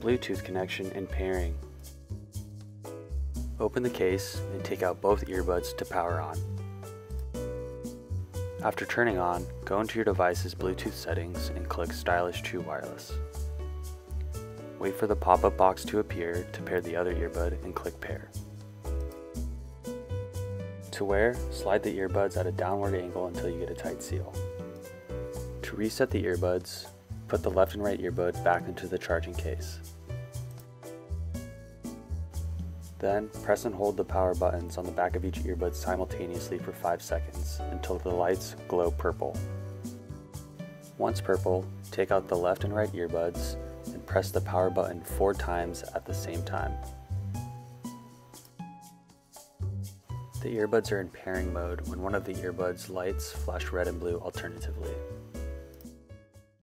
Bluetooth connection and pairing. Open the case and take out both earbuds to power on. After turning on, go into your device's Bluetooth settings and click Stylish True Wireless. Wait for the pop-up box to appear to pair the other earbud and click Pair. To wear, slide the earbuds at a downward angle until you get a tight seal. To reset the earbuds, put the left and right earbud back into the charging case. Then, press and hold the power buttons on the back of each earbud simultaneously for 5 seconds until the lights glow purple. Once purple, take out the left and right earbuds and press the power button 4 times at the same time. The earbuds are in pairing mode when one of the earbuds lights flash red and blue alternatively.